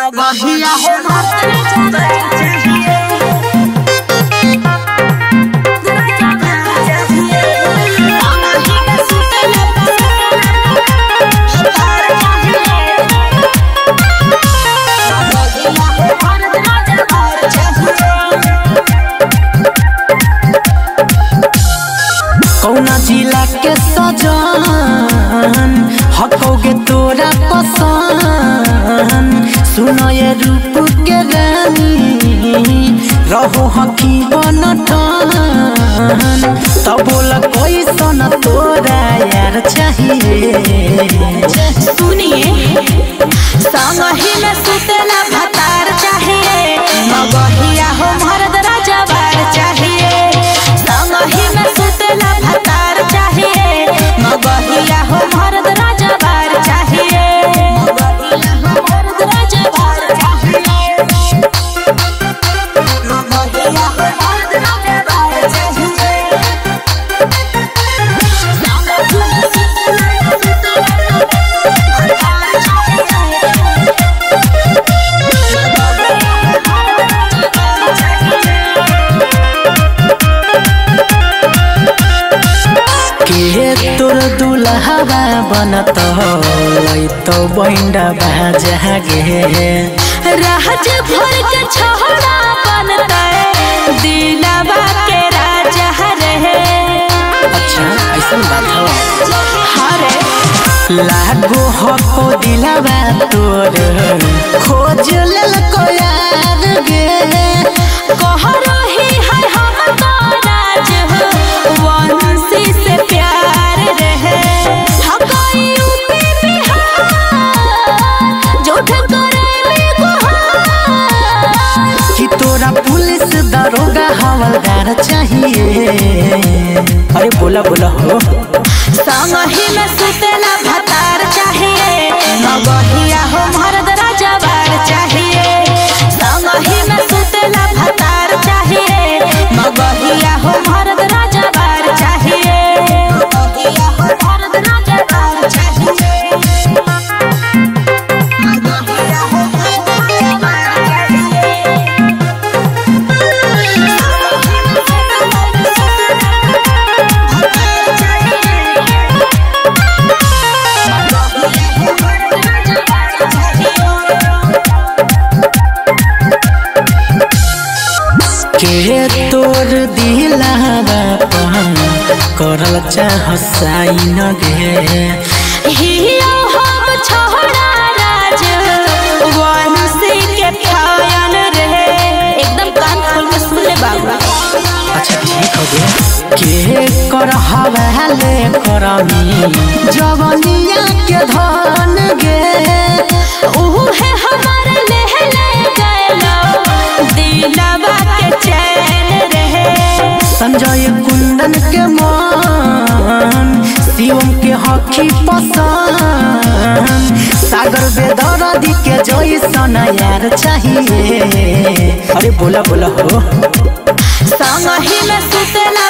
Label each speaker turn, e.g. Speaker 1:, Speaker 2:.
Speaker 1: मगहिया हो
Speaker 2: कौना जिला के सजन? हकोगे तोरा पसंद। सुनो ये रूप के रानी रहो हकी बनटन तो बोला कोई सन तोरा यार चाहिए।
Speaker 1: सुनिए। संगही में सुतेला
Speaker 2: तोर दुल्हवा बनत तो बैंडा बाजा गे
Speaker 1: राज भर के छोड़ा बनता दिलवा के राजा रहे
Speaker 2: अच्छा ऐसा बात हो
Speaker 1: हरे
Speaker 2: लागो दिलवा तोर खोज दरोगा हवलदार चाहिए। अरे बोला बोला हो।
Speaker 1: संगही में सुतेला भतार चाहिए। हो मर्द राजवार चाहिए।
Speaker 2: के तोर दिलवा करल चाह गे
Speaker 1: के
Speaker 2: कर हवाले करमी? जवनिया के धन गे
Speaker 1: है हमारे
Speaker 2: कुंदन के मन शिवम के हकी पसंद। सागर बेदरदी के जैसन यार चाहिए। अरे बोला बोला, हो।
Speaker 1: संगही में सुतेला